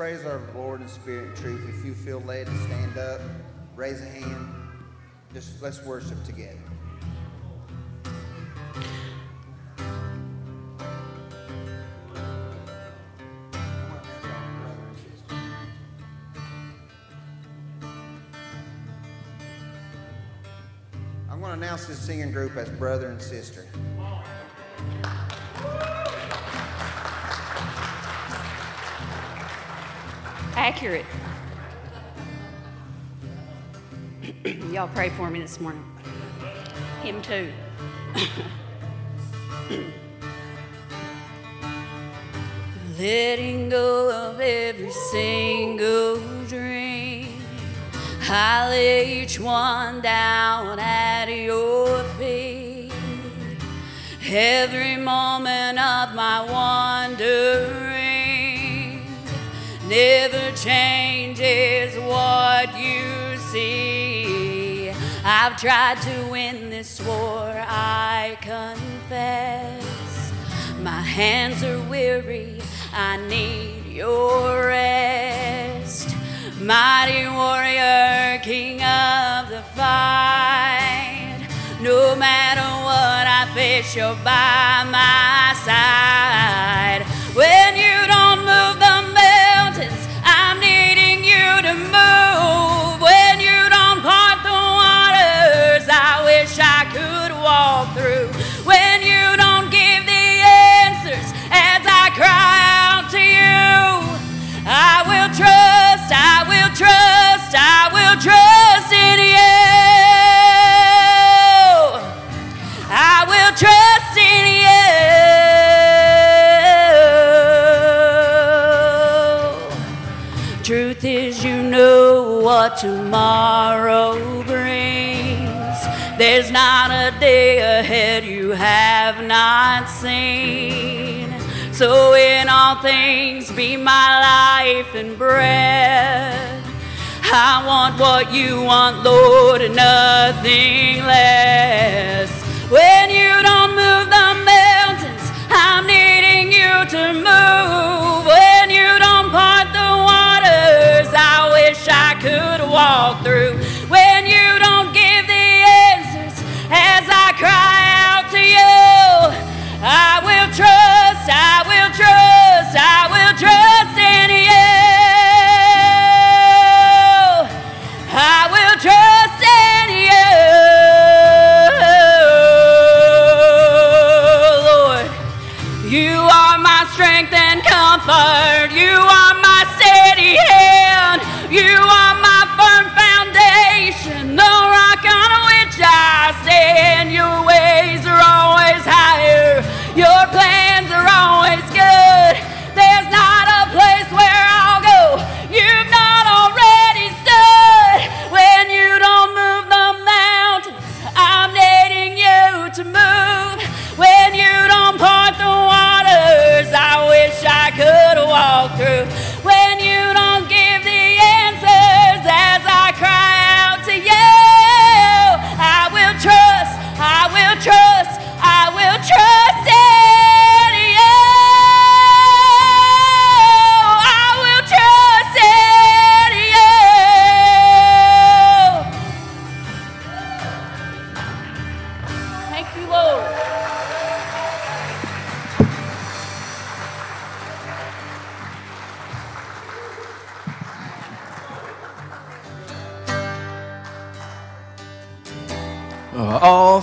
praise our Lord in spirit and truth. If you feel led to stand up, raise a hand. Just let's worship together. I'm going to announce this singing group as brother and sister. Accurate. Y'all pray for me this morning. Him too. Letting go of every single dream. I lay each one down at your feet. Every moment of my wandering never changes what you see. I've tried to win this war, I confess. My hands are weary, I need your rest. Mighty warrior, king of the fight. No matter what I face, you're by my side. Walk through. When you don't give the answers as I cry out to you, I will trust, I will trust, I will trust in you. I will trust in you. Truth is, you know what tomorrow. Not a day ahead you have not seen. So, in all things, be my life and bread. I want what you want, Lord, and nothing less. When you don't move the mountains, I'm needing you to move. When you don't part the waters, I wish I could walk through. Could walk through. When you don't give the answers as I cry out to you, I will trust, I will trust, I will trust in you. I will trust in you. Thank you, Lord.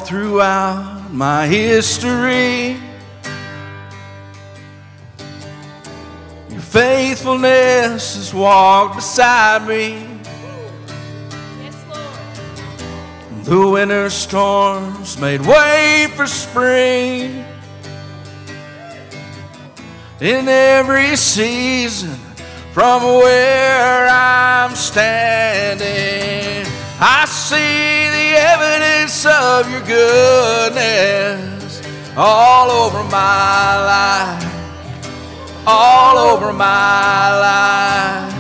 Throughout my history. Your faithfulness has walked beside me. The winter storms made way for spring. In every season, from where I'm standing, I see evidence of your goodness all over my life, all over my life.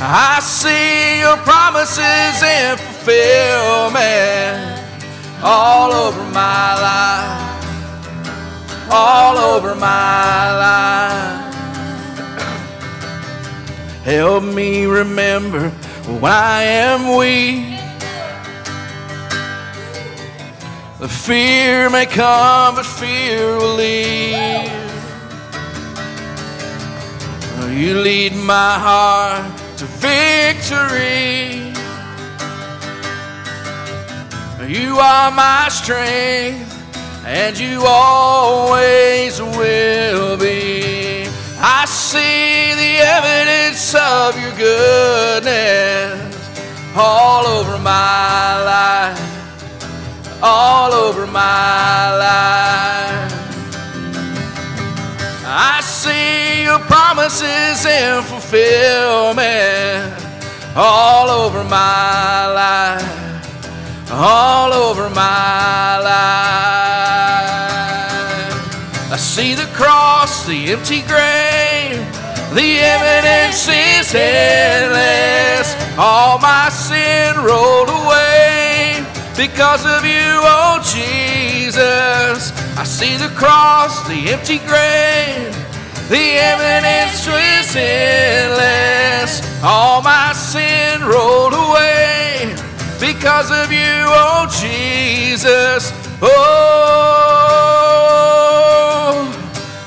I see your promises in fulfillment all over my life, all over my life. Help me remember when I am weak. The fear may come, but fear will leave. You lead my heart to victory. You are my strength, and you always will be. I see the evidence of your goodness all over my life, all over my life. I see your promises in fulfillment all over my life all over my life. I see the cross, the empty grave, the evidence is endless. All my sin rolled away because of you, oh Jesus. I see the cross, the empty grave, the evidence is endless. All my sin rolled away because of you, oh Jesus. Oh,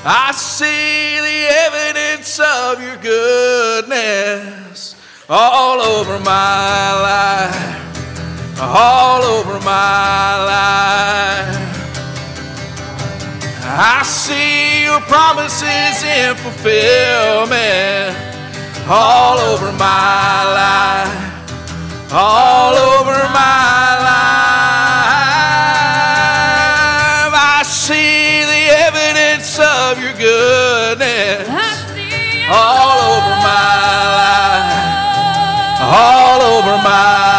I see the evidence of your goodness all over my life, all over my life. I see your promises in fulfillment all over my life all over my life. I see the evidence of your goodness all over my life, all over my life.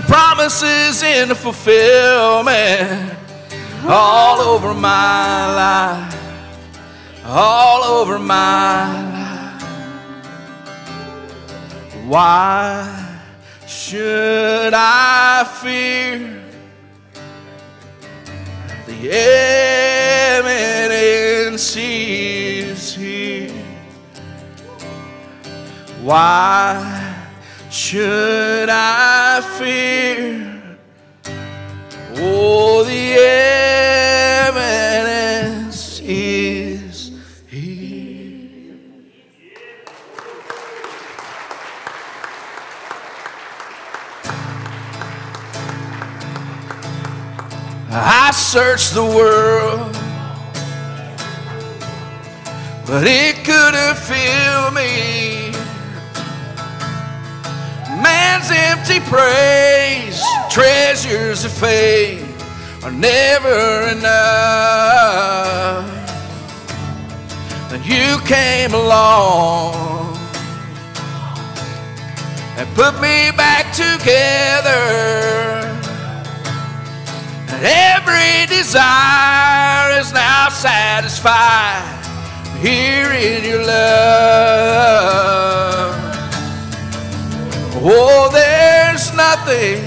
Promises in fulfillment all over my life, all over my life. Why should I fear the evidence is here? Why should I fear? Oh, the evidence is here. I searched the world, but it Empty praise, treasures of faith are never enough. Then you came along and put me back together. And every desire is now satisfied here in your love. Oh, there's nothing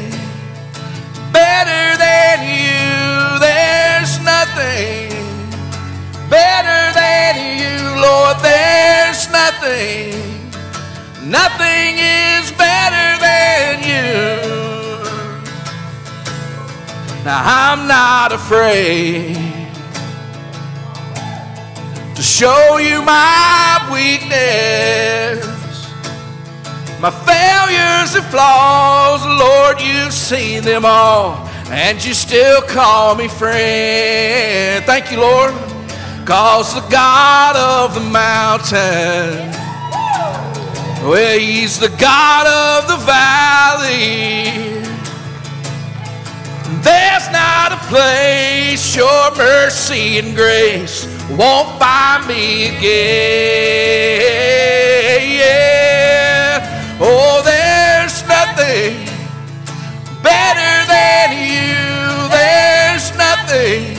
better than you. There's nothing better than you, Lord. There's nothing, nothing is better than you. Now I'm not afraid to show you my weakness, my failures and flaws. Lord, you've seen them all, and you still call me friend. Thank you, Lord. Cause the God of the mountain, well, He's the God of the valley. There's not a place your mercy and grace won't find me again. Oh, there's nothing better than you. There's nothing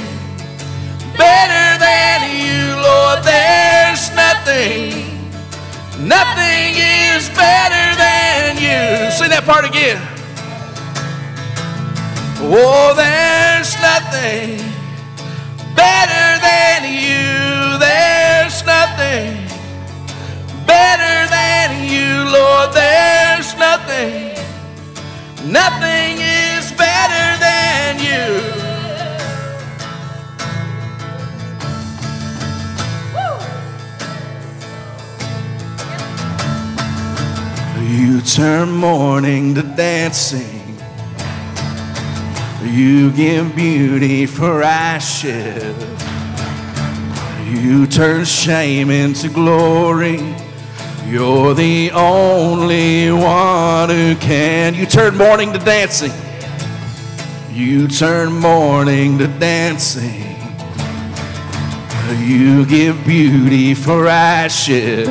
better than you, Lord. There's nothing, nothing is better than you. Sing that part again. Oh, there's nothing better than you. There's nothing better than you, Lord. There's nothing, nothing is better than you. You turn mourning to dancing. You give beauty for ashes. You turn shame into glory. You're the only one who can. You turn mourning to dancing. You turn mourning to dancing. You give beauty for ashes.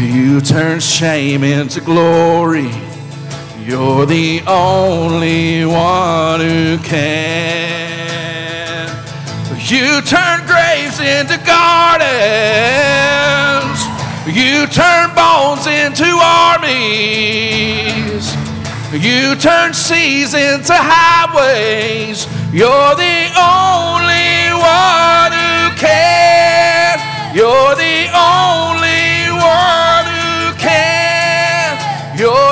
You turn shame into glory. You're the only one who can. You turn graves into gardens. You turn bones into armies. You turn seas into highways. You're the only one who can. You're the only one who can. You're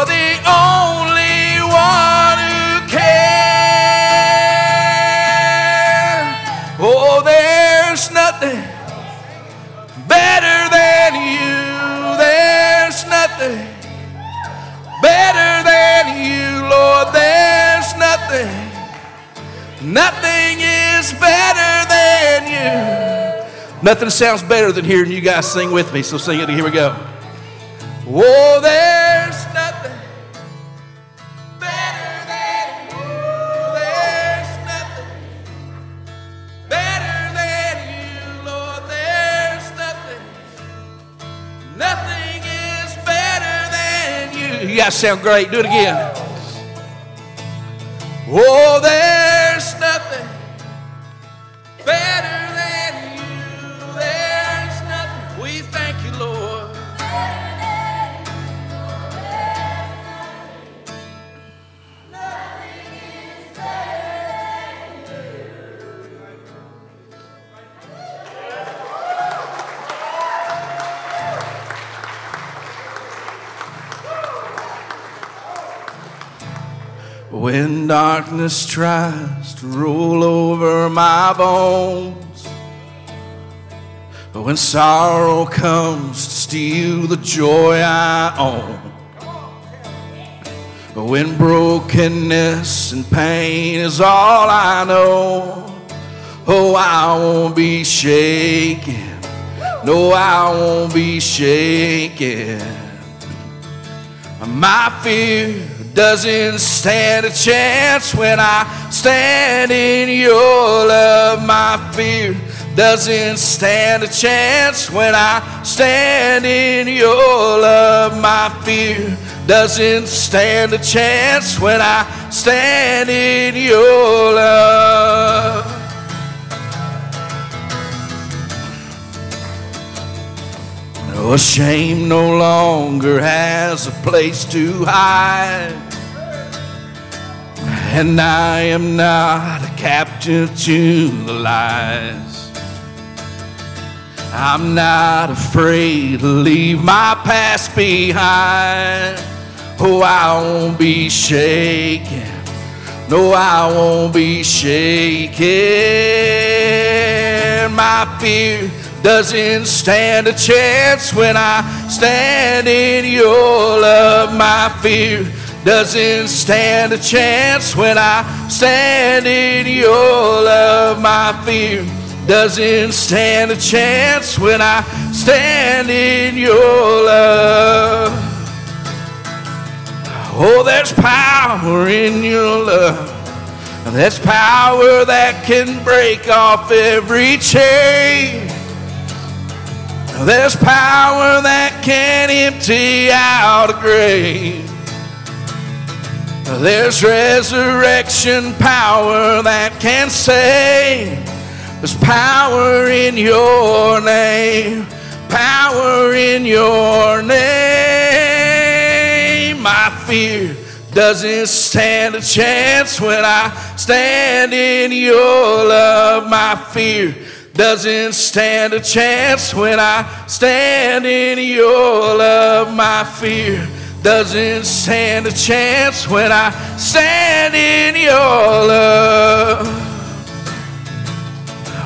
Lord. There's nothing. Nothing is better than you. Nothing sounds better than hearing you guys sing with me. So sing it. Here we go. Oh, there's nothing better than you. Oh, there's nothing better than you, Lord. There's nothing. Nothing is better than you. You guys sound great. Do it again. Oh, there's darkness tries to roll over my bones, But when sorrow comes to steal the joy I own, But when brokenness and pain is all I know, oh, I won't be shaken. No, I won't be shaken. My fear doesn't stand a chance when I stand in your love. My fear doesn't stand a chance when I stand in your love. My fear doesn't stand a chance when I stand in your love. No shame no longer has a place to hide. And I am not a captive to the lies. I'm not afraid to leave my past behind. Oh, I won't be shaken. No, I won't be shaken. My fear doesn't stand a chance when I stand in your love. My fear doesn't stand a chance when I stand in your love. My fear doesn't stand a chance when I stand in your love. Oh, there's power in your love. There's power that can break off every chain. There's power that can empty out a grave. There's resurrection power that can save. There's power in your name. Power in your name. My fear doesn't stand a chance when I stand in your love. My fear doesn't stand a chance when I stand in your love. My fear doesn't stand a chance when I stand in your love.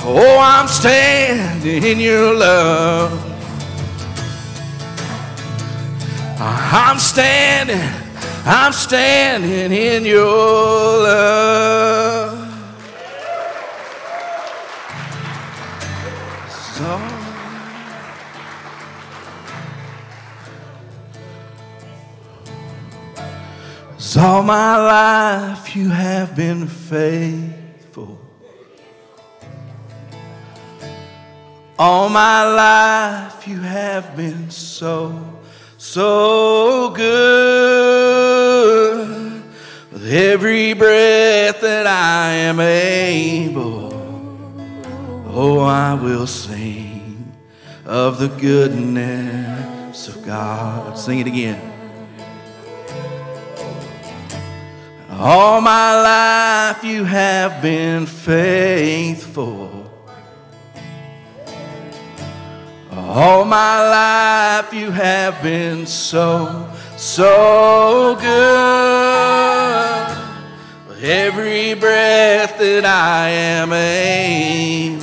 Oh, I'm standing in your love. I'm standing, I'm standing in your love. So, so all my life you have been faithful. All my life you have been so so good. With every breath that I am able, oh, I will sing of the goodness of God. Sing it again. All my life you have been faithful. All my life you have been so, so good. Every breath that I am able,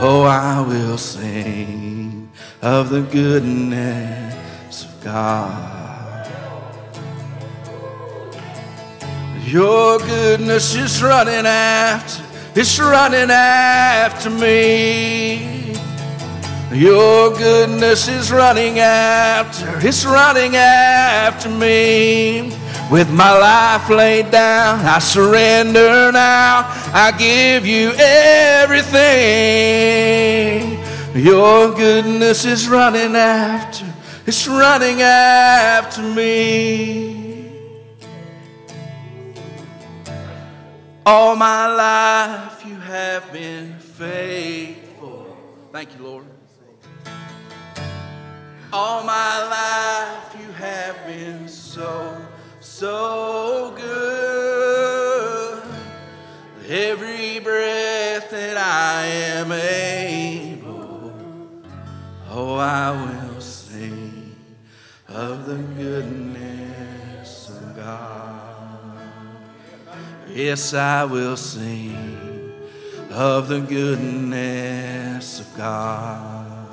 oh, I will sing of the goodness of God. Your goodness is running after, it's running after me. Your goodness is running after, it's running after me. With my life laid down, I surrender now. I give you everything. Your goodness is running after, it's running after me. All my life you have been faithful. Thank you, Lord. All my life you have been so, so good. Every breath that I am able, oh, I will sing of the goodness of God. Yes, I will sing of the goodness of God.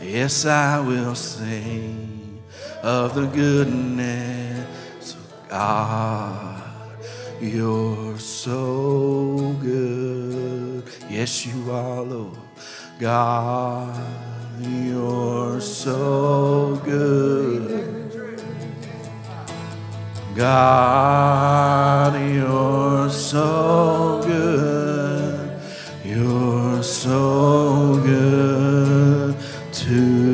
Yes, I will sing of the goodness God. You're so good. Yes, you are, Lord. God, you're so good. God, you're so good. You're so good to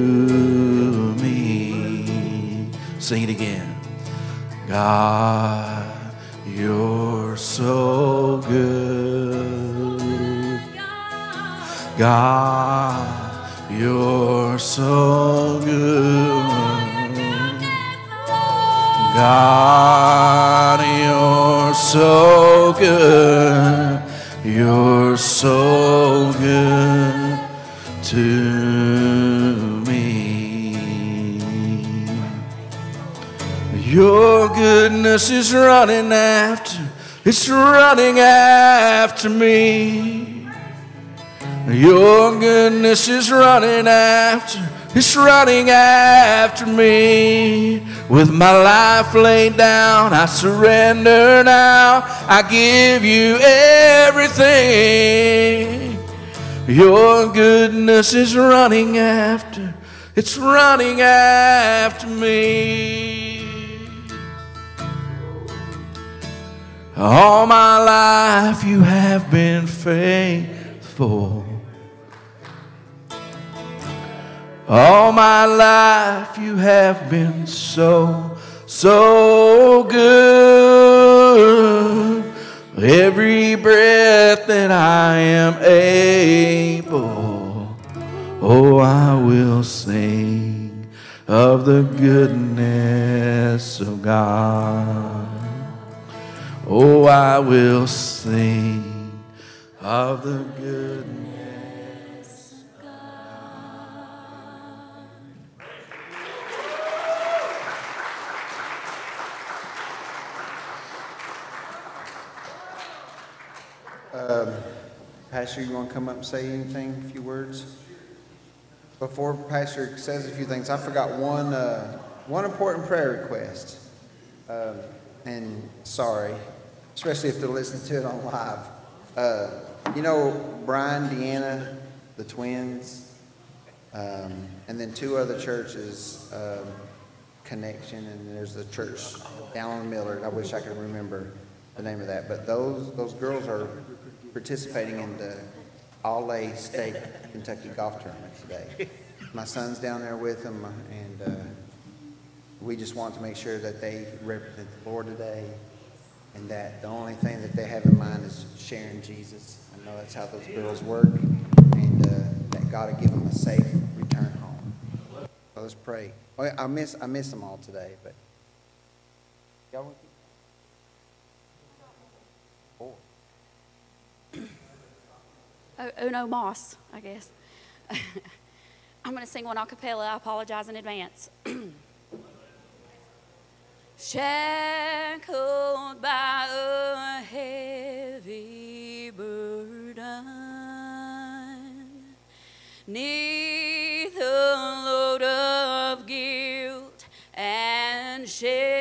God, you're so good. God, you're so good. God, you're so good. You're so good to Your goodness is running after, it's running after me. Your goodness is running after, it's running after me. With my life laid down, I surrender now. I give you everything. Your goodness is running after, it's running after me. All my life you have been faithful. All my life you have been so, so good. Every breath that I am able, oh, I will sing of the goodness of God. Oh, I will sing of the goodness. of God. Pastor, you want to come up and say anything, a few words? Before Pastor says a few things, I forgot one, uh, one important prayer request. Um, and sorry, especially if they're listening to it on live. Uh, you know, Brian, Deanna, the twins, um, and then two other churches, um, Connection, and there's the church down on Millard. I wish I could remember the name of that. But those, those girls are participating in the All A State Kentucky Golf Tournament today. My son's down there with them, and uh, we just want to make sure that they represent the Lord today, and that the only thing that they have in mind is sharing Jesus. I know that's how those girls work, and uh, that God will give them a safe return home. So let's pray. Oh, I miss I miss them all today, but y'all to Four. Oh, Uno Moss, I guess. I'm going to sing one a cappella. I apologize in advance. Shackled by a heavy burden, neath a load of guilt and shame.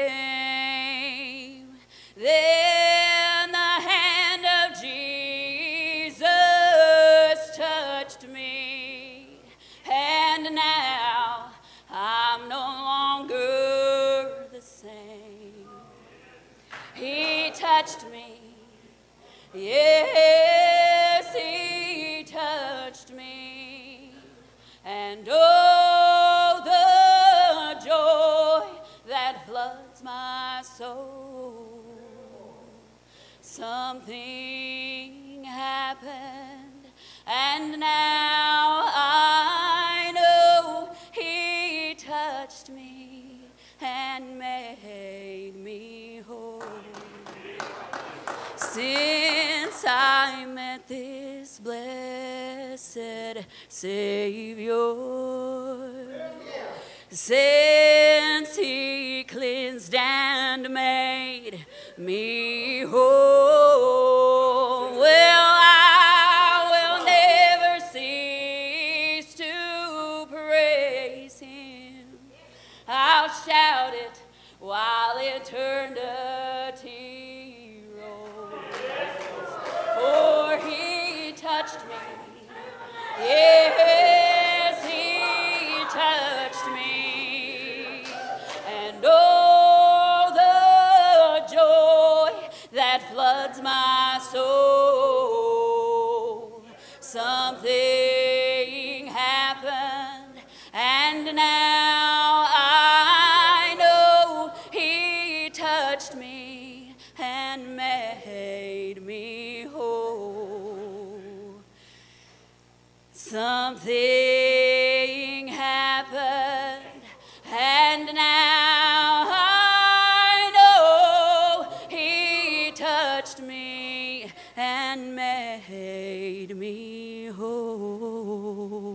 Happened, and now I know He touched me and made me whole.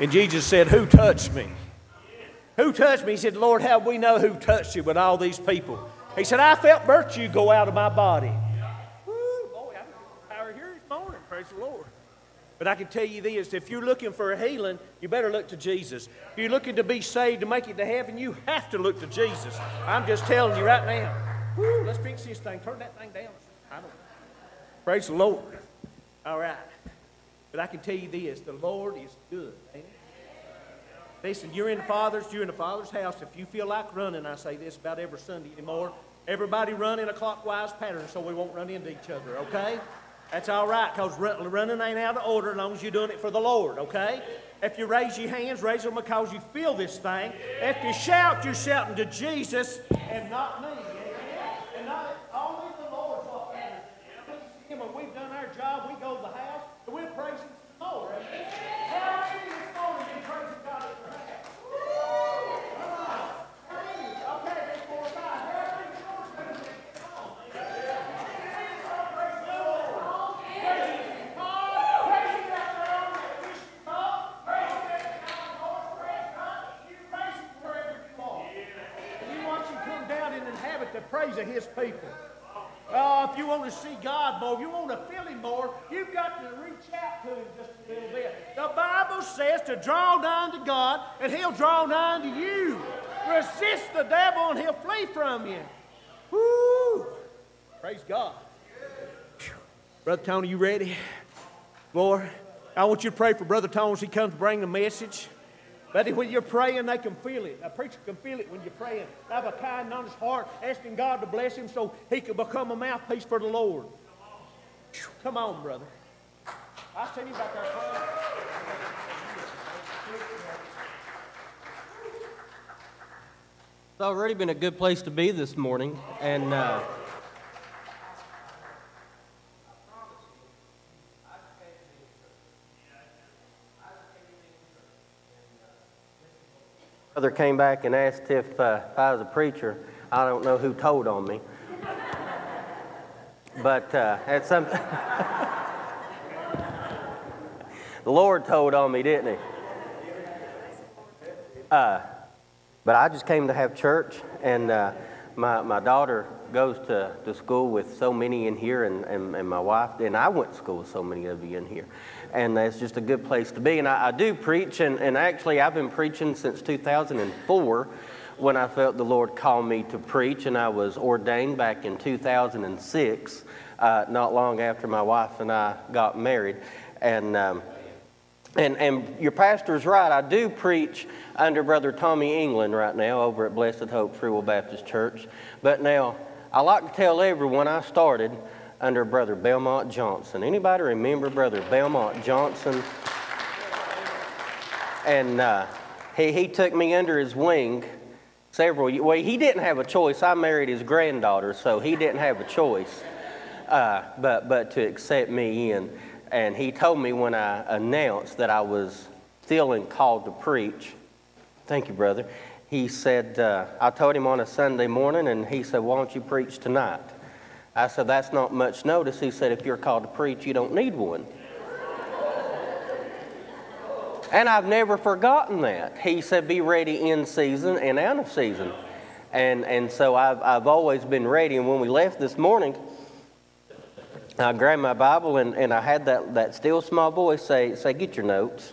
And Jesus said, Who touched me? Who touched me? He said, Lord, how we know who touched you with all these people? He said, I felt virtue go out of my body. Woo, boy, I feel power here this morning. Praise the Lord. But I can tell you this if you're looking for a healing, you better look to Jesus. If you're looking to be saved to make it to heaven, you have to look to Jesus. I'm just telling you right now. Woo, let's fix this thing. Turn that thing down. I don't. Praise the Lord. All right. But I can tell you this the Lord is good. He? Listen, you're in the Father's, you're in the Father's house. If you feel like running, I say this about every Sunday anymore. Everybody run in a clockwise pattern so we won't run into each other, okay? That's all right, because running ain't out of order as long as you're doing it for the Lord, okay? If you raise your hands, raise them because you feel this thing. If you shout, you're shouting to Jesus and not me. And not only the Lord's what matters. Please Him, when we've done our job, we go to the house, and we're praising the Lord. amen? How many this morning been praising God at your house? Come on. How many? Okay, his people. Oh, if you want to see God more, if you want to feel Him more, you've got to reach out to Him just a little bit. The Bible says to draw nigh to God, and He'll draw nigh to you. Resist the devil, and He'll flee from you. Woo! Praise God. Brother Tony, you ready? Lord, I want you to pray for Brother Tony as he comes to bring the message. But when you're praying, they can feel it. A preacher can feel it when you're praying. Have a kind, honest heart, asking God to bless him so he can become a mouthpiece for the Lord. Come on, brother. I him back there praying. It's already been a good place to be this morning, and uh, brother came back and asked if, uh, if I was a preacher. I don't know who told on me, but uh, at some the Lord told on me, didn't He? Uh, but I just came to have church, and uh, my, my daughter goes to, to school with so many in here, and, and, and my wife, and I went to school with so many of you in here. And it's just a good place to be. And I, I do preach, and, and actually, I've been preaching since 2004 when I felt the Lord call me to preach, and I was ordained back in 2006, uh, not long after my wife and I got married. And um, and, and your pastor's right. I do preach under Brother Tommy England right now over at Blessed Hope Free Will Baptist Church. But now, I like to tell everyone I started under Brother Belmont Johnson. Anybody remember Brother Belmont Johnson? And uh, he, he took me under his wing several Well, he didn't have a choice. I married his granddaughter, so he didn't have a choice uh, but, but to accept me in. And he told me when I announced that I was feeling called to preach, thank you, brother. He said, uh, I told him on a Sunday morning, and he said, Why don't you preach tonight? I said, That's not much notice. He said, If you're called to preach, you don't need one. And I've never forgotten that. He said, Be ready in season and out of season. And, and so I've, I've always been ready. And when we left this morning, I grabbed my Bible and, and I had that, that still small voice say, say, get your notes.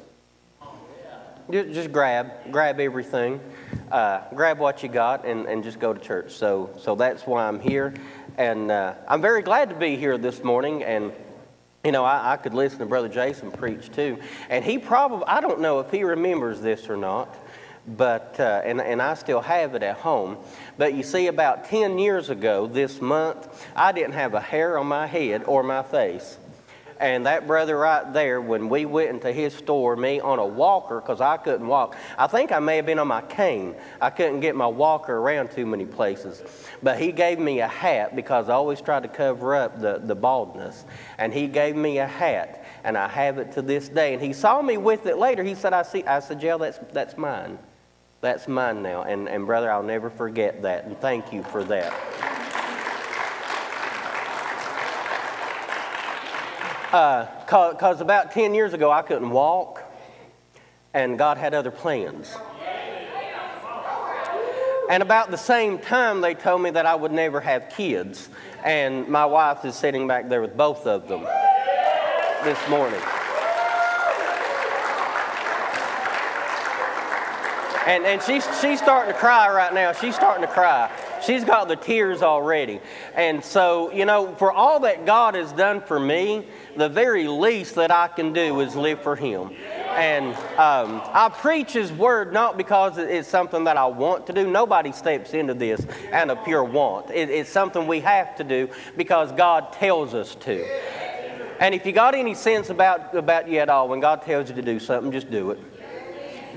Just, just grab, grab everything. Uh, grab what you got and, and just go to church. So, so that's why I'm here. And uh, I'm very glad to be here this morning. And, you know, I, I could listen to Brother Jason preach too. And he probably, I don't know if he remembers this or not but uh, and, and I still have it at home. But you see, about 10 years ago this month, I didn't have a hair on my head or my face. And that brother right there, when we went into his store, me on a walker, because I couldn't walk. I think I may have been on my cane. I couldn't get my walker around too many places. But he gave me a hat because I always tried to cover up the, the baldness. And he gave me a hat, and I have it to this day. And he saw me with it later. He said, I, see, I said, Yeah, that's, that's mine. That's mine now. And, and brother, I'll never forget that. And thank you for that. Because uh, about 10 years ago, I couldn't walk, and God had other plans. And about the same time, they told me that I would never have kids. And my wife is sitting back there with both of them this morning. And, and she's, she's starting to cry right now. She's starting to cry. She's got the tears already. And so, you know, for all that God has done for me, the very least that I can do is live for Him. And um, I preach His Word not because it's something that I want to do. Nobody steps into this out of pure want. It, it's something we have to do because God tells us to. And if you got any sense about, about you at all, when God tells you to do something, just do it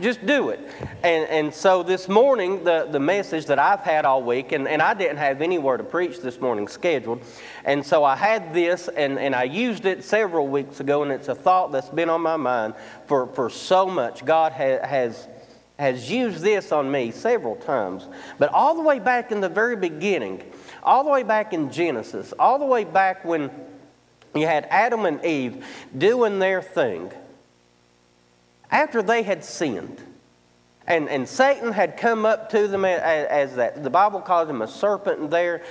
just do it. And, and so this morning, the, the message that I've had all week, and, and I didn't have anywhere to preach this morning scheduled. And so I had this, and, and I used it several weeks ago, and it's a thought that's been on my mind for, for so much. God ha, has, has used this on me several times. But all the way back in the very beginning, all the way back in Genesis, all the way back when you had Adam and Eve doing their thing after they had sinned, And, and Satan had come up to them as, as that. The Bible calls him a serpent there.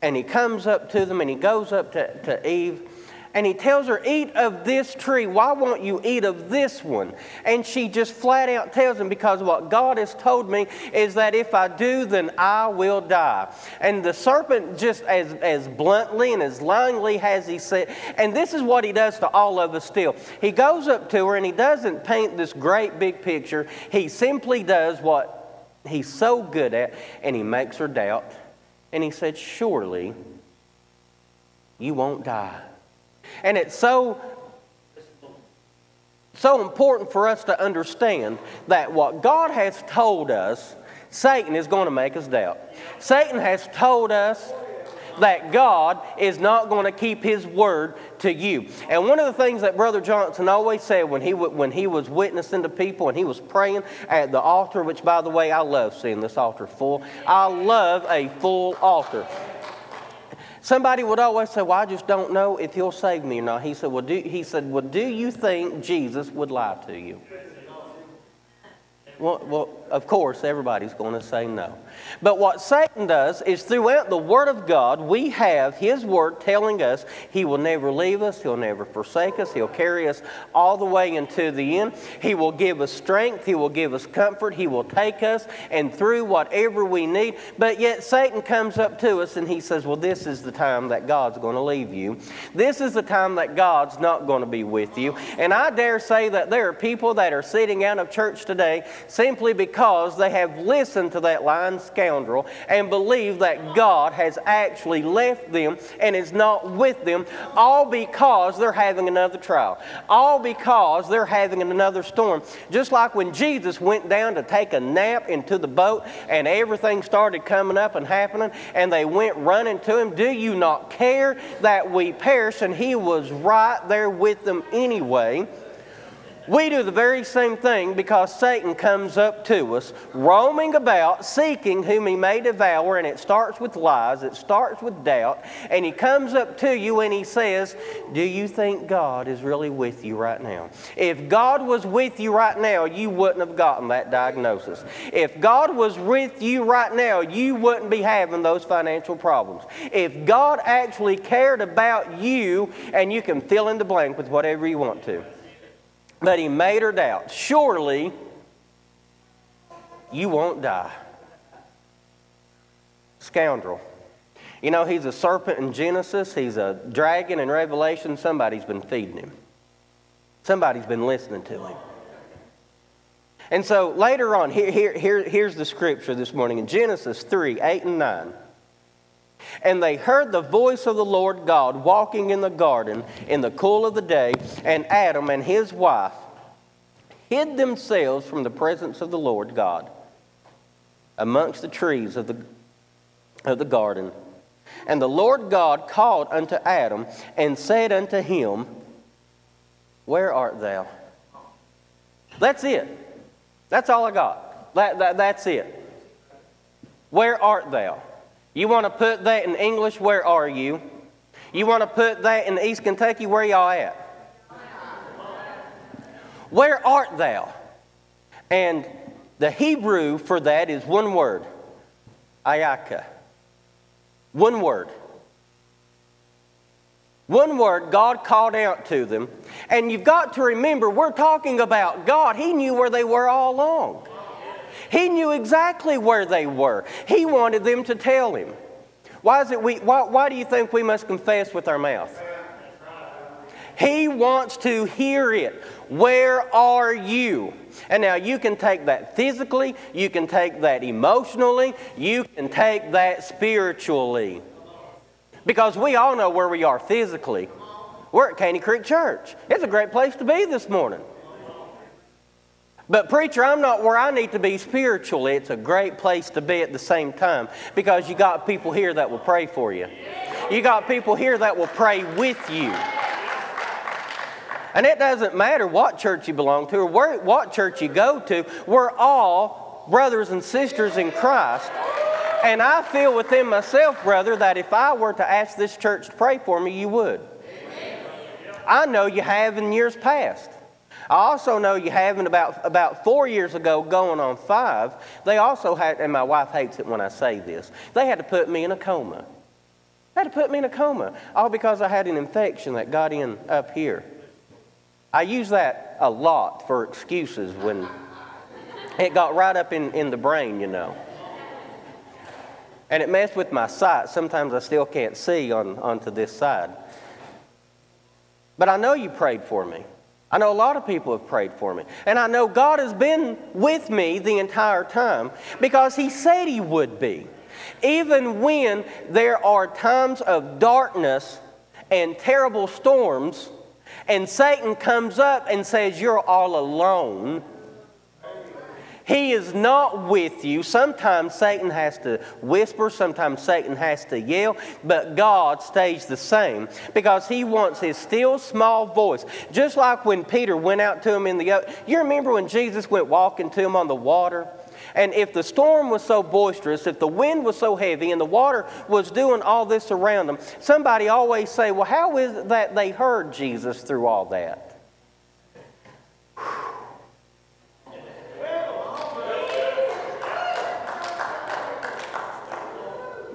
And he comes up to them and he goes up to, to Eve and he tells her, Eat of this tree. Why won't you eat of this one? And she just flat out tells him, Because what God has told me is that if I do, then I will die. And the serpent, just as, as bluntly and as longly has he said, and this is what he does to all of us still. He goes up to her and he doesn't paint this great big picture, he simply does what he's so good at, and he makes her doubt. And he said, Surely you won't die. And it's so so important for us to understand that what God has told us, Satan is going to make us doubt. Satan has told us that God is not going to keep his word to you. And one of the things that Brother Johnson always said when he, when he was witnessing to people and he was praying at the altar, which, by the way, I love seeing this altar full. I love a full altar. Somebody would always say, Well, I just don't know if he'll save me or not. He said, Well, do, he said, well, do you think Jesus would lie to you? Well, well, of course, everybody's going to say no. But what Satan does is throughout the Word of God, we have His Word telling us He will never leave us, He'll never forsake us, He'll carry us all the way into the end. He will give us strength, He will give us comfort, He will take us and through whatever we need. But yet Satan comes up to us and he says, Well, this is the time that God's going to leave you. This is the time that God's not going to be with you. And I dare say that there are people that are sitting out of church today simply because they have listened to that lying scoundrel and believe that God has actually left them and is not with them, all because they're having another trial, all because they're having another storm. Just like when Jesus went down to take a nap into the boat and everything started coming up and happening, and they went running to him. Do you not care that we perish? And he was right there with them anyway. We do the very same thing because Satan comes up to us, roaming about, seeking whom he may devour, and it starts with lies, it starts with doubt, and he comes up to you and he says, Do you think God is really with you right now? If God was with you right now, you wouldn't have gotten that diagnosis. If God was with you right now, you wouldn't be having those financial problems. If God actually cared about you, and you can fill in the blank with whatever you want to but he made her doubt. Surely you won't die. Scoundrel. You know, he's a serpent in Genesis, he's a dragon in Revelation. Somebody's been feeding him, somebody's been listening to him. And so later on, here, here, here, here's the scripture this morning in Genesis 3 8 and 9. And they heard the voice of the Lord God walking in the garden in the cool of the day, and Adam and his wife hid themselves from the presence of the Lord God amongst the trees of the, of the garden. And the Lord God called unto Adam and said unto him, Where art thou? That's it. That's all I got. That, that, that's it. Where art thou? You want to put that in English, where are you? You want to put that in East Kentucky, where y'all at? Where art thou? And the Hebrew for that is one word, ayaka. One word. One word God called out to them. And you've got to remember, we're talking about God. He knew where they were all along. He knew exactly where they were. He wanted them to tell him. Why, is it we, why, why do you think we must confess with our mouth? He wants to hear it. Where are you? And now you can take that physically, you can take that emotionally, you can take that spiritually. Because we all know where we are physically. We're at Caney Creek Church. It's a great place to be this morning. But, preacher, I'm not where I need to be spiritually. It's a great place to be at the same time because you got people here that will pray for you. You got people here that will pray with you. And it doesn't matter what church you belong to or where, what church you go to, we're all brothers and sisters in Christ. And I feel within myself, brother, that if I were to ask this church to pray for me, you would. I know you have in years past. I also know you have, in about, about four years ago, going on five, they also had, and my wife hates it when I say this, they had to put me in a coma. They had to put me in a coma, all because I had an infection that got in up here. I use that a lot for excuses when it got right up in, in the brain, you know. And it messed with my sight. Sometimes I still can't see on, onto this side. But I know you prayed for me. I know a lot of people have prayed for me. And I know God has been with me the entire time because He said He would be. Even when there are times of darkness and terrible storms, and Satan comes up and says, You're all alone. He is not with you. Sometimes Satan has to whisper, sometimes Satan has to yell, but God stays the same because he wants his still small voice. Just like when Peter went out to him in the you remember when Jesus went walking to him on the water? And if the storm was so boisterous, if the wind was so heavy, and the water was doing all this around them, somebody always say, Well, how is it that they heard Jesus through all that?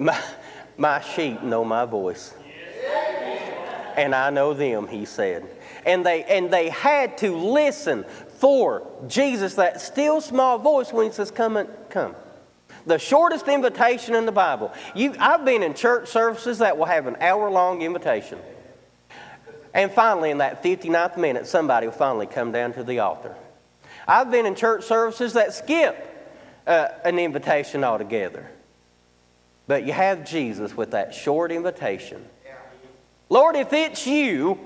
My, my sheep know my voice. And I know them, he said. And they, and they had to listen for Jesus, that still small voice when he says, Come and come. The shortest invitation in the Bible. You, I've been in church services that will have an hour long invitation. And finally, in that 59th minute, somebody will finally come down to the altar. I've been in church services that skip uh, an invitation altogether. But you have Jesus with that short invitation. Lord, if it's you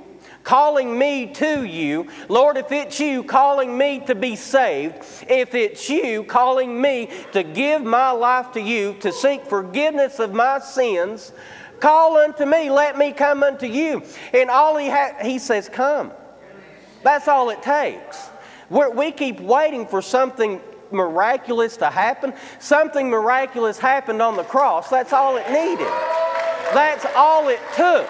calling me to you, Lord, if it's you calling me to be saved, if it's you calling me to give my life to you, to seek forgiveness of my sins, call unto me, let me come unto you. And all he, ha- he says, come. That's all it takes. We're, we keep waiting for something miraculous to happen. Something miraculous happened on the cross. That's all it needed. That's all it took.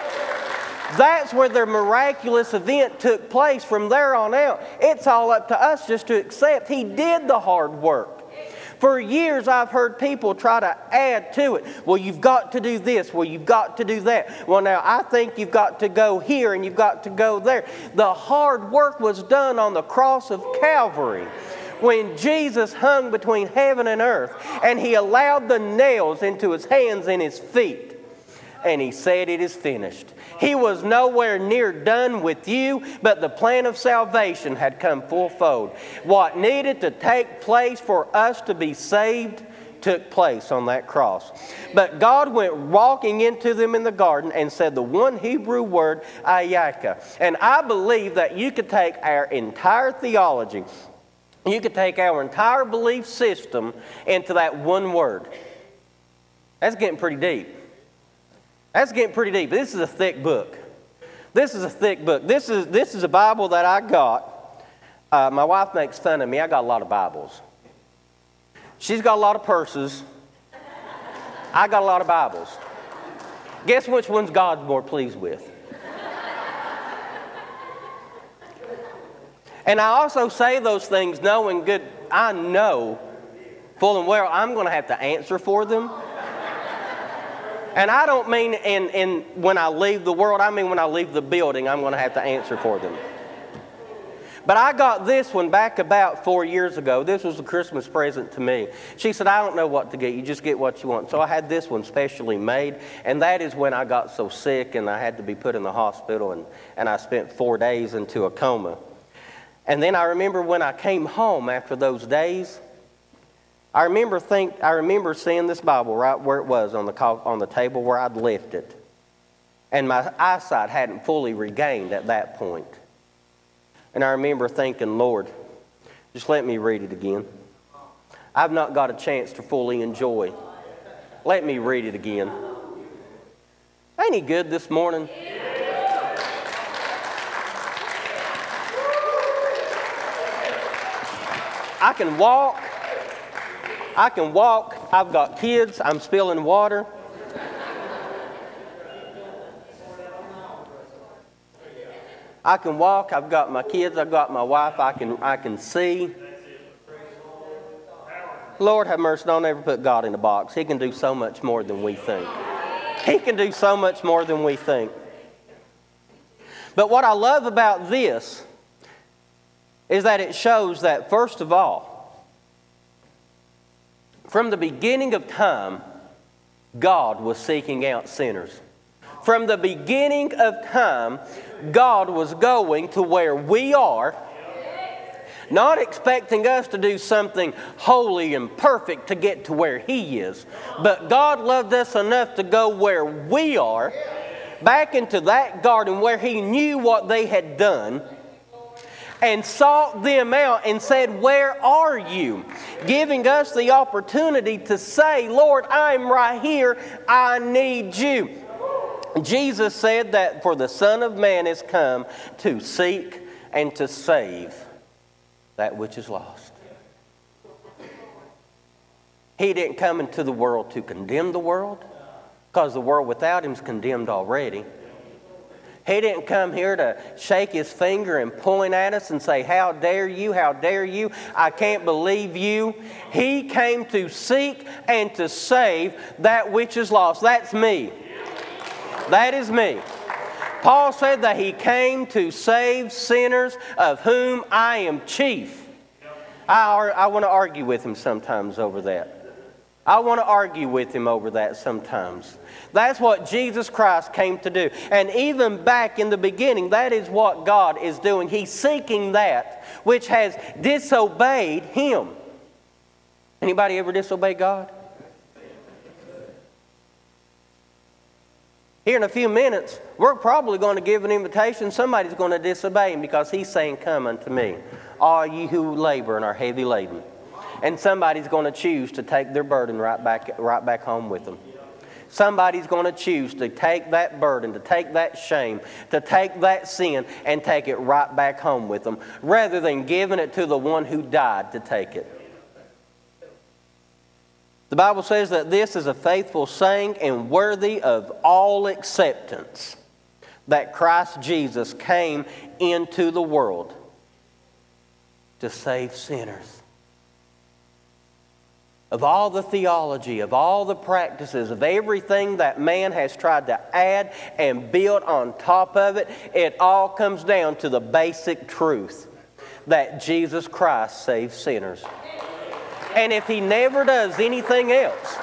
That's where the miraculous event took place. From there on out, it's all up to us just to accept. He did the hard work. For years, I've heard people try to add to it. Well, you've got to do this. Well, you've got to do that. Well, now I think you've got to go here and you've got to go there. The hard work was done on the cross of Calvary when Jesus hung between heaven and earth and he allowed the nails into his hands and his feet. And he said, It is finished. He was nowhere near done with you, but the plan of salvation had come full fold. What needed to take place for us to be saved took place on that cross. But God went walking into them in the garden and said the one Hebrew word, ayaka. And I believe that you could take our entire theology you could take our entire belief system into that one word. That's getting pretty deep. That's getting pretty deep. This is a thick book. This is a thick book. This is, this is a Bible that I got. Uh, my wife makes fun of me. I got a lot of Bibles. She's got a lot of purses. I got a lot of Bibles. Guess which one's God's more pleased with? And I also say those things knowing good, I know full and well I'm going to have to answer for them. And I don't mean in, in when I leave the world, I mean when I leave the building, I'm going to have to answer for them. But I got this one back about four years ago. This was a Christmas present to me. She said, I don't know what to get. You just get what you want. So I had this one specially made. And that is when I got so sick and I had to be put in the hospital and, and I spent four days into a coma. And then I remember when I came home after those days, I remember, think, I remember seeing this Bible right where it was on the, on the table where I'd left it. And my eyesight hadn't fully regained at that point. And I remember thinking, Lord, just let me read it again. I've not got a chance to fully enjoy. Let me read it again. Ain't he good this morning? I can walk. I can walk. I've got kids. I'm spilling water. I can walk, I've got my kids, I've got my wife, I can, I can see. Lord have mercy, don't ever put God in a box. He can do so much more than we think. He can do so much more than we think. But what I love about this is that it shows that, first of all, from the beginning of time, God was seeking out sinners. From the beginning of time, God was going to where we are, not expecting us to do something holy and perfect to get to where He is. But God loved us enough to go where we are, back into that garden where He knew what they had done and sought them out and said, Where are you? Giving us the opportunity to say, Lord, I'm right here. I need you. Jesus said that for the Son of Man is come to seek and to save that which is lost. He didn't come into the world to condemn the world, because the world without him is condemned already. He didn't come here to shake his finger and point at us and say, How dare you? How dare you? I can't believe you. He came to seek and to save that which is lost. That's me. That is me. Paul said that he came to save sinners, of whom I am chief. I, I want to argue with him sometimes over that. I want to argue with him over that sometimes. That's what Jesus Christ came to do. And even back in the beginning, that is what God is doing. He's seeking that which has disobeyed him. Anybody ever disobey God? Here in a few minutes, we're probably going to give an invitation. Somebody's going to disobey him because he's saying, Come unto me, all you who labor and are heavy laden and somebody's going to choose to take their burden right back, right back home with them. Somebody's going to choose to take that burden, to take that shame, to take that sin, and take it right back home with them, rather than giving it to the one who died to take it. The Bible says that this is a faithful saying and worthy of all acceptance that Christ Jesus came into the world to save sinners of all the theology, of all the practices, of everything that man has tried to add and build on top of it, it all comes down to the basic truth that Jesus Christ saves sinners. And if he never does anything else,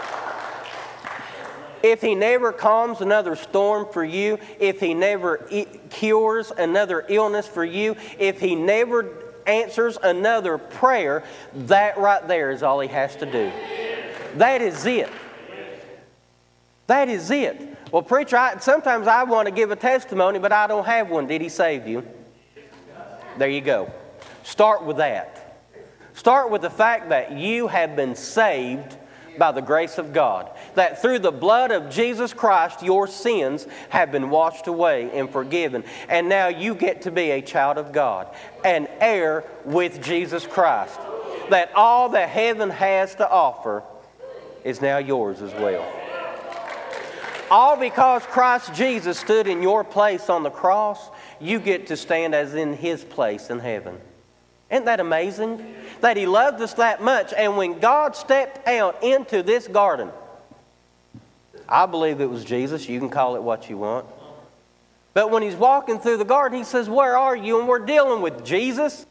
if he never calms another storm for you, if he never cures another illness for you, if he never answers another prayer, that right there is all he has to do. That is it. That is it. Well, preacher, I, sometimes I want to give a testimony, but I don't have one. Did he save you? There you go. Start with that. Start with the fact that you have been saved by the grace of God. That through the blood of Jesus Christ, your sins have been washed away and forgiven. And now you get to be a child of God, an heir with Jesus Christ. That all that heaven has to offer is now yours as well. All because Christ Jesus stood in your place on the cross, you get to stand as in his place in heaven. Isn't that amazing? That He loved us that much. And when God stepped out into this garden, I believe it was Jesus. You can call it what you want. But when He's walking through the garden, He says, Where are you? And we're dealing with Jesus,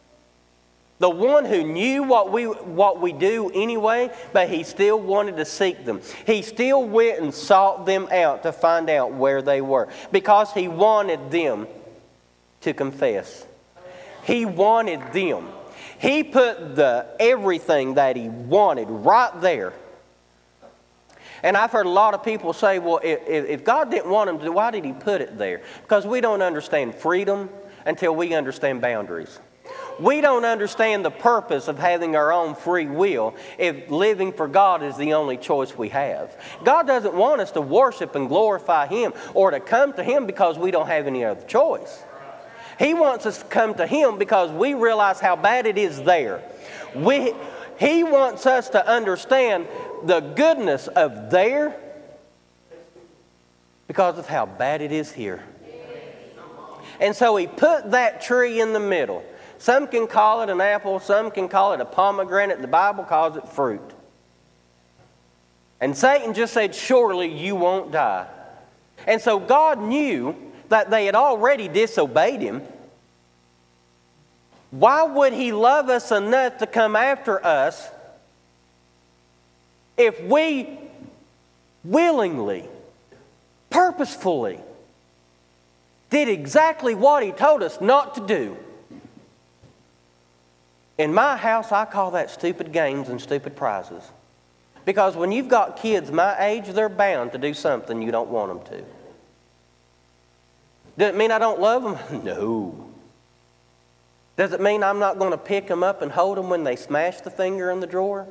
the one who knew what we, what we do anyway, but He still wanted to seek them. He still went and sought them out to find out where they were because He wanted them to confess. He wanted them. He put the everything that he wanted right there. And I've heard a lot of people say, well, if, if God didn't want them to, why did he put it there? Because we don't understand freedom until we understand boundaries. We don't understand the purpose of having our own free will if living for God is the only choice we have. God doesn't want us to worship and glorify Him or to come to Him because we don't have any other choice. He wants us to come to Him because we realize how bad it is there. We, he wants us to understand the goodness of there because of how bad it is here. And so he put that tree in the middle. Some can call it an apple, some can call it a pomegranate. The Bible calls it fruit. And Satan just said, Surely you won't die. And so God knew that they had already disobeyed him. Why would he love us enough to come after us if we willingly, purposefully did exactly what he told us not to do? In my house, I call that stupid games and stupid prizes. Because when you've got kids my age, they're bound to do something you don't want them to. Does it mean I don't love them? No. Does it mean I'm not going to pick them up and hold them when they smash the finger in the drawer?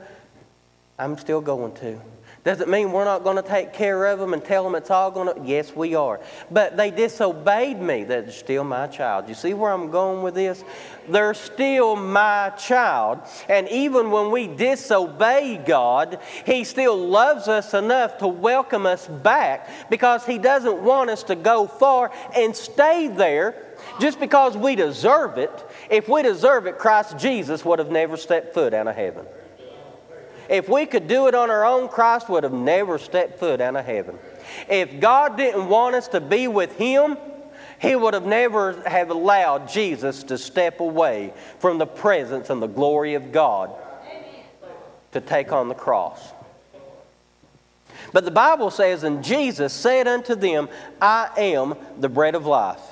I'm still going to. Does it mean we're not going to take care of them and tell them it's all going to? Yes, we are. But they disobeyed me. They're still my child. You see where I'm going with this? They're still my child. And even when we disobey God, He still loves us enough to welcome us back because He doesn't want us to go far and stay there just because we deserve it. If we deserve it, Christ Jesus would have never stepped foot out of heaven. If we could do it on our own, Christ would have never stepped foot out of heaven. If God didn't want us to be with Him, He would have never have allowed Jesus to step away from the presence and the glory of God to take on the cross. But the Bible says, And Jesus said unto them, I am the bread of life.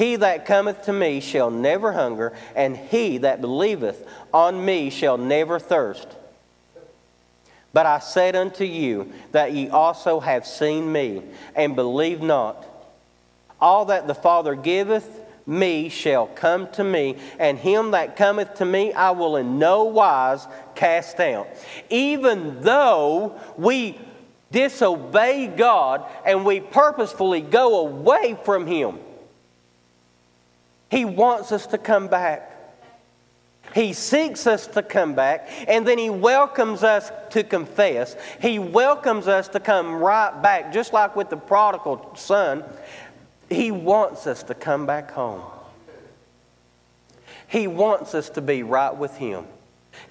He that cometh to me shall never hunger, and he that believeth on me shall never thirst. But I said unto you that ye also have seen me, and believe not. All that the Father giveth me shall come to me, and him that cometh to me I will in no wise cast out. Even though we disobey God and we purposefully go away from him, he wants us to come back. He seeks us to come back, and then He welcomes us to confess. He welcomes us to come right back, just like with the prodigal son. He wants us to come back home. He wants us to be right with Him.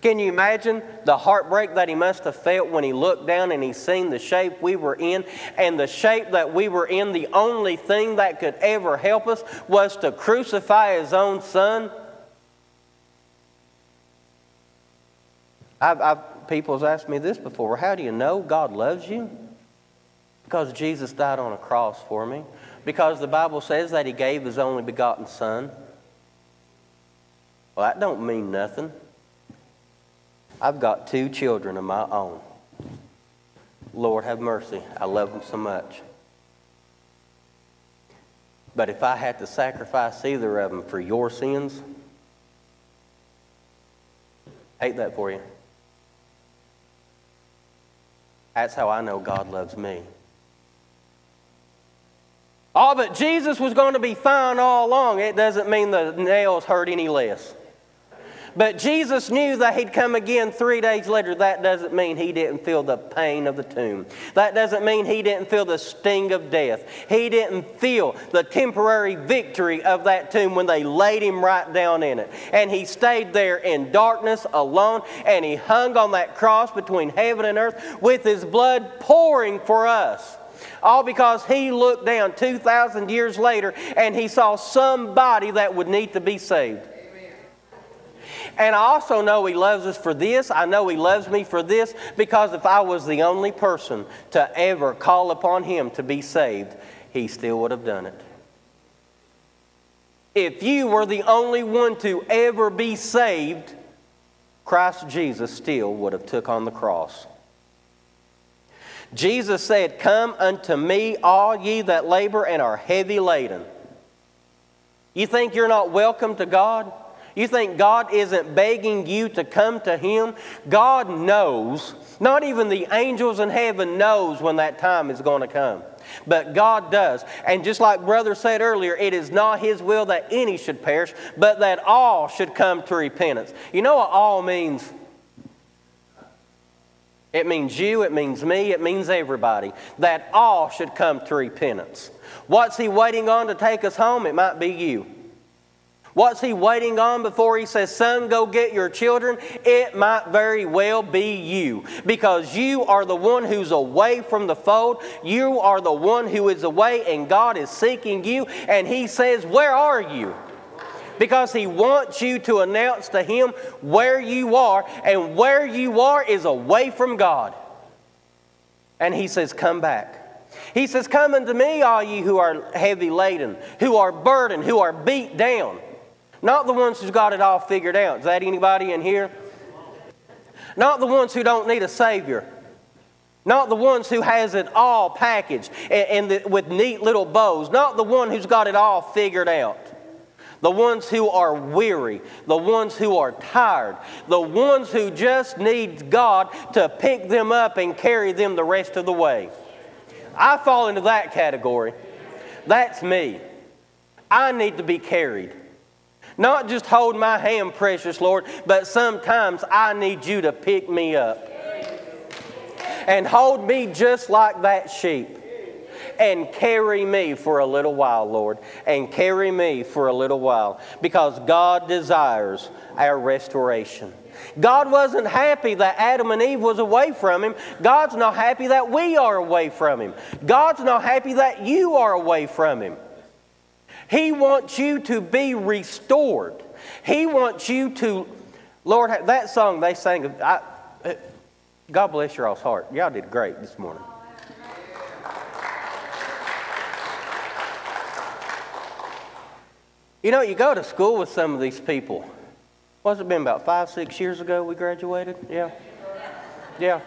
Can you imagine the heartbreak that he must have felt when he looked down and he seen the shape we were in? And the shape that we were in, the only thing that could ever help us was to crucify his own son? I've, I've, people's asked me this before how do you know God loves you? Because Jesus died on a cross for me. Because the Bible says that he gave his only begotten son. Well, that don't mean nothing. I've got two children of my own. Lord have mercy. I love them so much. But if I had to sacrifice either of them for your sins, hate that for you. That's how I know God loves me. Oh, but Jesus was going to be fine all along. It doesn't mean the nails hurt any less. But Jesus knew that he'd come again three days later. That doesn't mean he didn't feel the pain of the tomb. That doesn't mean he didn't feel the sting of death. He didn't feel the temporary victory of that tomb when they laid him right down in it. And he stayed there in darkness alone and he hung on that cross between heaven and earth with his blood pouring for us. All because he looked down 2,000 years later and he saw somebody that would need to be saved. And I also know He loves us for this. I know He loves me for this because if I was the only person to ever call upon Him to be saved, He still would have done it. If you were the only one to ever be saved, Christ Jesus still would have took on the cross. Jesus said, Come unto me, all ye that labor and are heavy laden. You think you're not welcome to God? You think God isn't begging you to come to Him? God knows. Not even the angels in heaven knows when that time is going to come. But God does. And just like brother said earlier, it is not his will that any should perish, but that all should come to repentance. You know what all means? It means you, it means me, it means everybody. That all should come to repentance. What's He waiting on to take us home? It might be you. What's He waiting on before He says, Son, go get your children? It might very well be you. Because you are the one who's away from the fold. You are the one who is away, and God is seeking you. And He says, Where are you? because He wants you to announce to Him where you are, and where you are is away from God. And He says, Come back. He says, Come unto me, all you who are heavy laden, who are burdened, who are beat down. Not the ones who's got it all figured out. Is that anybody in here? Not the ones who don't need a Savior. Not the ones who has it all packaged and, and the, with neat little bows. Not the one who's got it all figured out the ones who are weary, the ones who are tired, the ones who just need God to pick them up and carry them the rest of the way. I fall into that category. That's me. I need to be carried. Not just hold my hand, precious Lord, but sometimes I need you to pick me up and hold me just like that sheep and carry me for a little while, Lord, and carry me for a little while because God desires our restoration. God wasn't happy that Adam and Eve was away from him. God's not happy that we are away from him. God's not happy that you are away from him. He wants you to be restored. He wants you to, Lord, that song they sang, I, God bless your all's heart. Y'all did great this morning. You know, you go to school with some of these people. What's it been, about five, six years ago we graduated? Yeah. Yeah.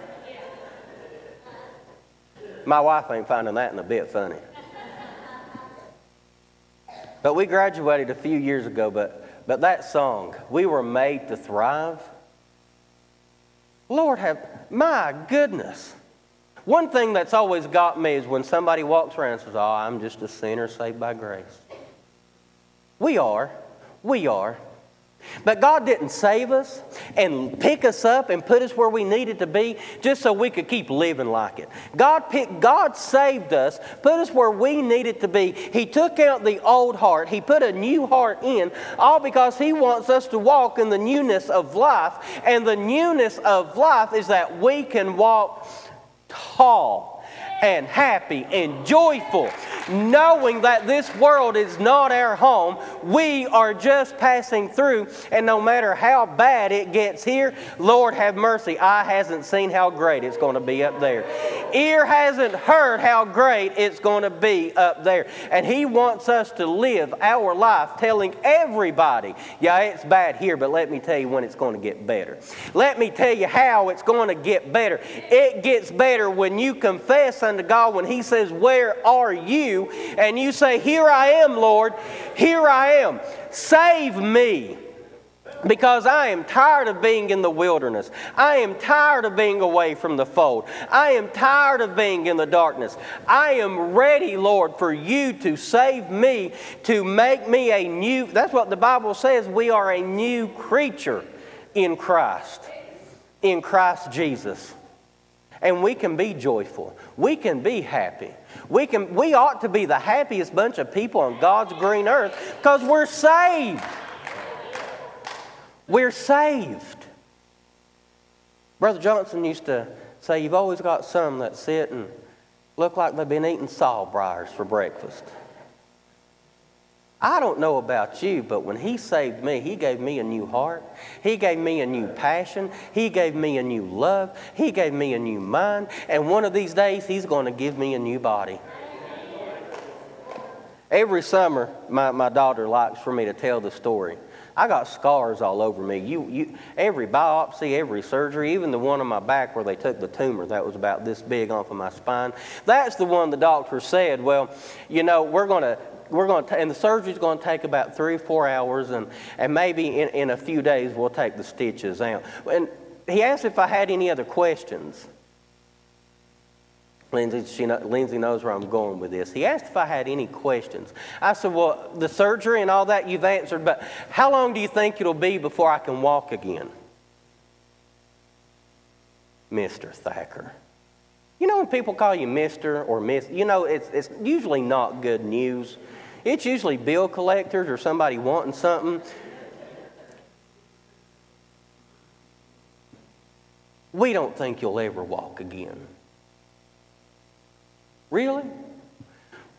My wife ain't finding that in a bit funny. But we graduated a few years ago, but, but that song, We Were Made to Thrive, Lord have, my goodness. One thing that's always got me is when somebody walks around and says, Oh, I'm just a sinner saved by grace. We are. We are. But God didn't save us and pick us up and put us where we needed to be just so we could keep living like it. God picked, God saved us, put us where we needed to be. He took out the old heart, He put a new heart in, all because He wants us to walk in the newness of life. And the newness of life is that we can walk tall and happy and joyful knowing that this world is not our home. We are just passing through, and no matter how bad it gets here, Lord have mercy. Eye hasn't seen how great it's going to be up there. Ear hasn't heard how great it's going to be up there. And He wants us to live our life telling everybody, yeah, it's bad here, but let me tell you when it's going to get better. Let me tell you how it's going to get better. It gets better when you confess unto God, when He says, Where are you? you and you say, Here I am, Lord, here I am. Save me. Because I am tired of being in the wilderness. I am tired of being away from the fold. I am tired of being in the darkness. I am ready, Lord, for you to save me, to make me a new. That's what the Bible says. We are a new creature in Christ, in Christ Jesus. And we can be joyful. We can be happy. We, can, we ought to be the happiest bunch of people on God's green earth because we're saved. We're saved. Brother Johnson used to say, You've always got some that sit and look like they've been eating sawbriars for breakfast. I don't know about you, but when He saved me, He gave me a new heart. He gave me a new passion. He gave me a new love. He gave me a new mind. And one of these days, He's going to give me a new body. Every summer, my, my daughter likes for me to tell the story. I got scars all over me. You, you, every biopsy, every surgery, even the one on my back where they took the tumor that was about this big off of my spine, that's the one the doctor said, well, you know, we're going to we're going to, and the surgery is going to take about three or four hours, and, and maybe in, in a few days we'll take the stitches out. And he asked if I had any other questions. Lindsay, she Lindsay knows where I'm going with this. He asked if I had any questions. I said, Well, the surgery and all that you've answered, but how long do you think it'll be before I can walk again? Mr. Thacker. You know when people call you Mr. or Miss, you know it's, it's usually not good news. It's usually bill collectors or somebody wanting something. We don't think you'll ever walk again. Really?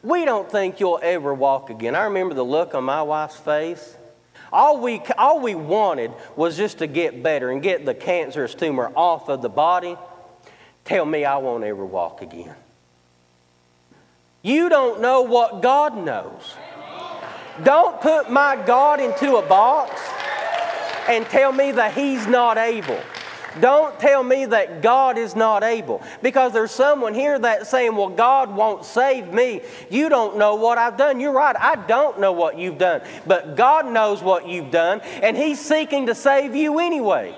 We don't think you'll ever walk again. I remember the look on my wife's face. All we, all we wanted was just to get better and get the cancerous tumor off of the body. Tell me I won't ever walk again. You don't know what God knows. Don't put my God into a box and tell me that He's not able. Don't tell me that God is not able. Because there's someone here that's saying, Well, God won't save me. You don't know what I've done. You're right. I don't know what you've done. But God knows what you've done, and He's seeking to save you anyway.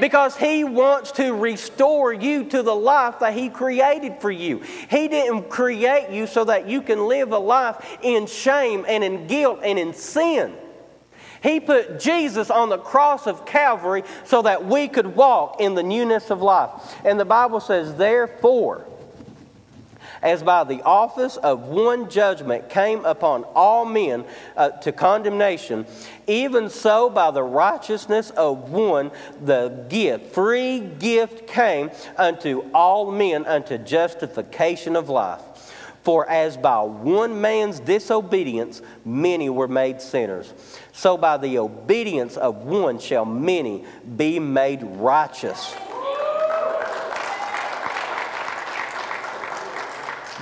Because He wants to restore you to the life that He created for you. He didn't create you so that you can live a life in shame and in guilt and in sin. He put Jesus on the cross of Calvary so that we could walk in the newness of life. And the Bible says, therefore, as by the office of one judgment came upon all men uh, to condemnation, even so by the righteousness of one the gift, free gift came unto all men unto justification of life. For as by one man's disobedience many were made sinners, so by the obedience of one shall many be made righteous.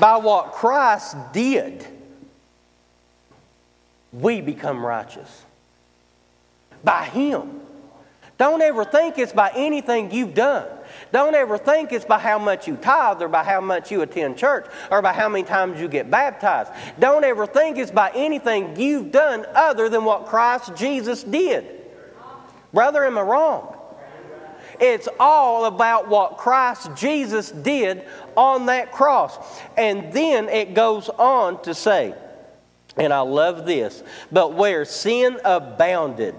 By what Christ did, we become righteous. By Him. Don't ever think it's by anything you've done. Don't ever think it's by how much you tithe or by how much you attend church or by how many times you get baptized. Don't ever think it's by anything you've done other than what Christ Jesus did. Brother, am I wrong? It's all about what Christ Jesus did on that cross. And then it goes on to say, and I love this, but where sin abounded,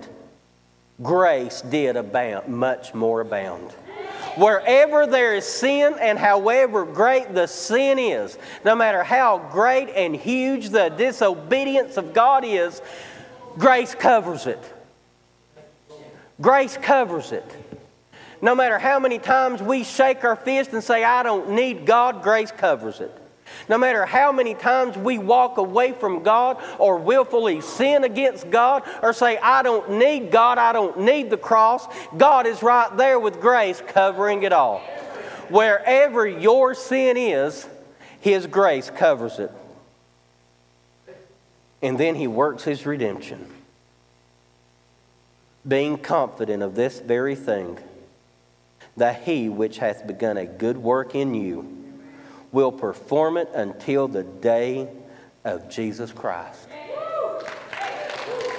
grace did abound, much more abound. Wherever there is sin, and however great the sin is, no matter how great and huge the disobedience of God is, grace covers it. Grace covers it. No matter how many times we shake our fist and say, I don't need God, grace covers it. No matter how many times we walk away from God or willfully sin against God or say, I don't need God, I don't need the cross, God is right there with grace covering it all. Wherever your sin is, His grace covers it. And then He works His redemption, being confident of this very thing that he which hath begun a good work in you will perform it until the day of Jesus Christ.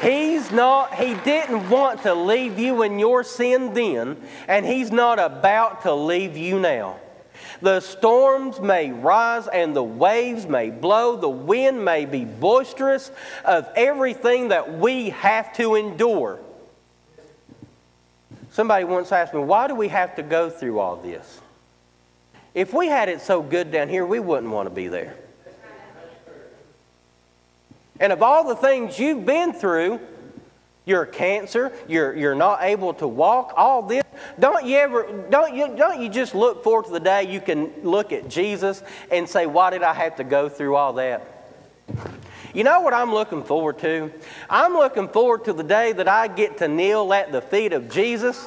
He's not, he didn't want to leave you in your sin then, and he's not about to leave you now. The storms may rise and the waves may blow, the wind may be boisterous of everything that we have to endure. Somebody once asked me, why do we have to go through all this? If we had it so good down here, we wouldn't want to be there. And of all the things you've been through, your cancer, you're, you're not able to walk, all this, don't you ever, don't you, don't you just look forward to the day you can look at Jesus and say, why did I have to go through all that? You know what I'm looking forward to? I'm looking forward to the day that I get to kneel at the feet of Jesus.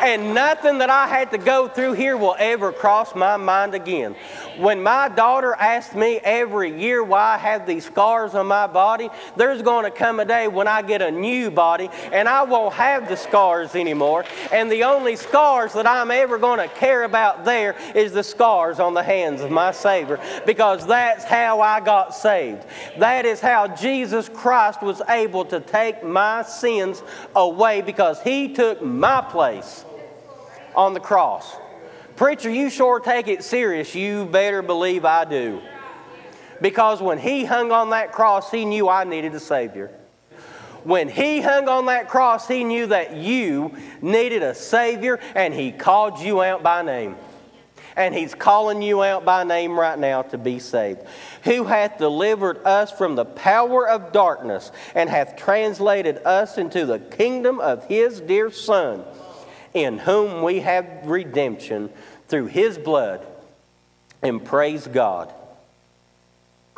And nothing that I had to go through here will ever cross my mind again. When my daughter asks me every year why I have these scars on my body, there's going to come a day when I get a new body and I won't have the scars anymore. And the only scars that I'm ever going to care about there is the scars on the hands of my Savior because that's how I got saved. That is how Jesus Christ was able to take my sins away because He took my place on the cross. Preacher, you sure take it serious. You better believe I do. Because when he hung on that cross, he knew I needed a Savior. When He hung on that cross, He knew that you needed a Savior and He called you out by name. And He's calling you out by name right now to be saved. Who hath delivered us from the power of darkness and hath translated us into the kingdom of His dear Son, in whom we have redemption through His blood. And praise God,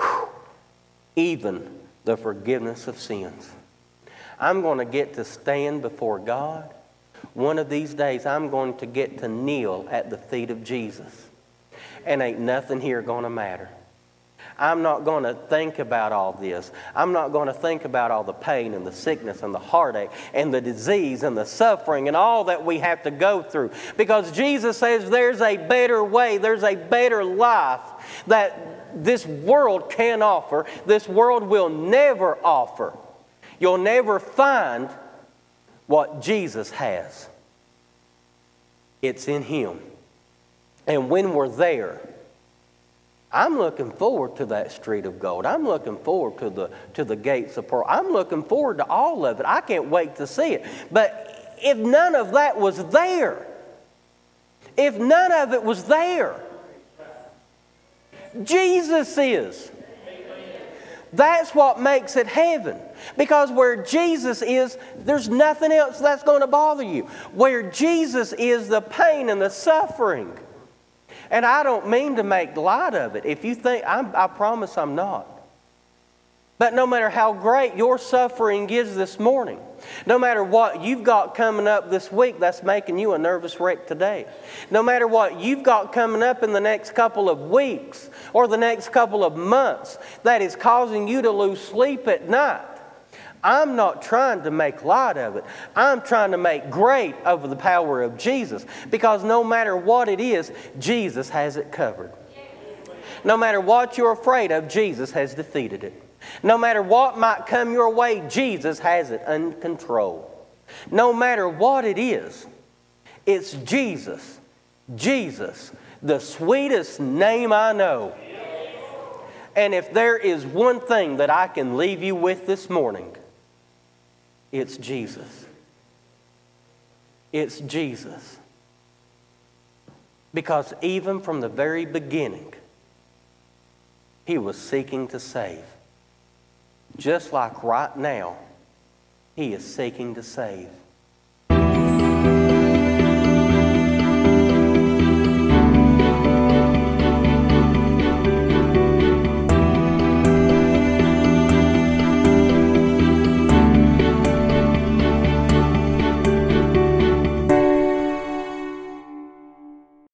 Whew. even the forgiveness of sins. I'm going to get to stand before God. One of these days, I'm going to get to kneel at the feet of Jesus. And ain't nothing here going to matter. I'm not going to think about all this. I'm not going to think about all the pain and the sickness and the heartache and the disease and the suffering and all that we have to go through. Because Jesus says there's a better way, there's a better life that this world can offer, this world will never offer. You'll never find what Jesus has. It's in Him. And when we're there, I'm looking forward to that street of gold. I'm looking forward to the, to the gates of pearl. I'm looking forward to all of it. I can't wait to see it. But if none of that was there, if none of it was there, Jesus is. That's what makes it heaven. Because where Jesus is, there's nothing else that's going to bother you. Where Jesus is, the pain and the suffering. And I don't mean to make light of it. If you think, I'm, I promise I'm not. But no matter how great your suffering is this morning, no matter what you've got coming up this week that's making you a nervous wreck today, no matter what you've got coming up in the next couple of weeks or the next couple of months that is causing you to lose sleep at night, I'm not trying to make light of it. I'm trying to make great over the power of Jesus because no matter what it is, Jesus has it covered. No matter what you're afraid of, Jesus has defeated it. No matter what might come your way, Jesus has it under control. No matter what it is, it's Jesus. Jesus, the sweetest name I know. And if there is one thing that I can leave you with this morning, it's Jesus. It's Jesus. Because even from the very beginning, he was seeking to save. Just like right now, he is seeking to save.